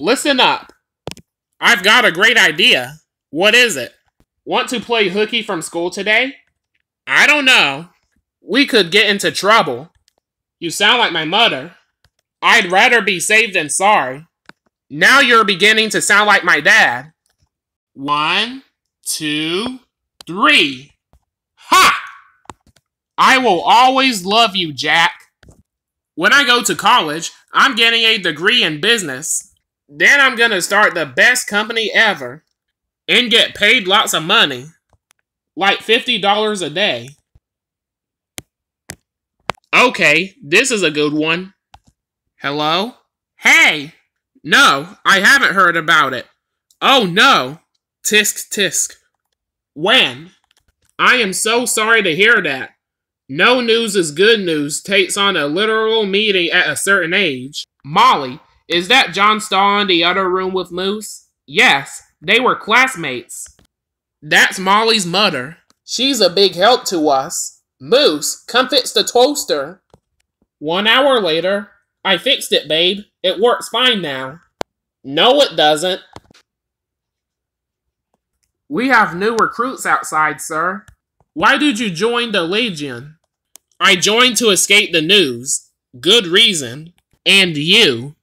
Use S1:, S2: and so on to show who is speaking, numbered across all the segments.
S1: Listen up. I've got a great idea. What is it? Want to play hooky from school today? I don't know. We could get into trouble. You sound like my mother. I'd rather be saved than sorry. Now you're beginning to sound like my dad. One, two, three. Ha! I will always love you, Jack. When I go to college, I'm getting a degree in business. Then I'm gonna start the best company ever and get paid lots of money. Like $50 a day. Okay, this is a good one. Hello? Hey! No, I haven't heard about it. Oh no! Tisk tisk. When? I am so sorry to hear that. No news is good news takes on a literal meaning at a certain age. Molly, is that John Stahl in the other room with Moose? Yes, they were classmates. That's Molly's mother. She's a big help to us. Moose, come fix the toaster. One hour later, I fixed it, babe. It works fine now. No, it doesn't. We have new recruits outside, sir. Why did you join the Legion? I joined to escape the news. Good reason. And you.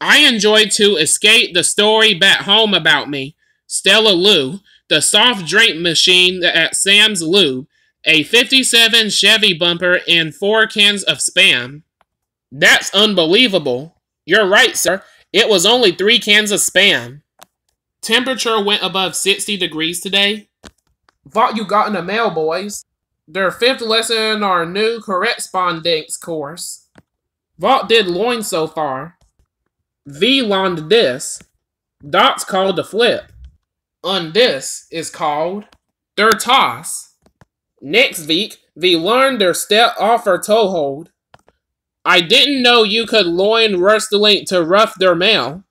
S1: I enjoyed to escape the story back home about me. Stella Lou, the soft drink machine at Sam's Lube, a 57 Chevy bumper, and four cans of Spam. That's unbelievable. You're right, sir. It was only three cans of Spam. Temperature went above 60 degrees today. What you got in the mail, boys? Their fifth lesson in our new correspondence course. Vault did loin so far? V learned this. Dot's called the flip. On this is called der toss. Next week, we learned their step off or toe hold. I didn't know you could loin wrestling to rough their mail.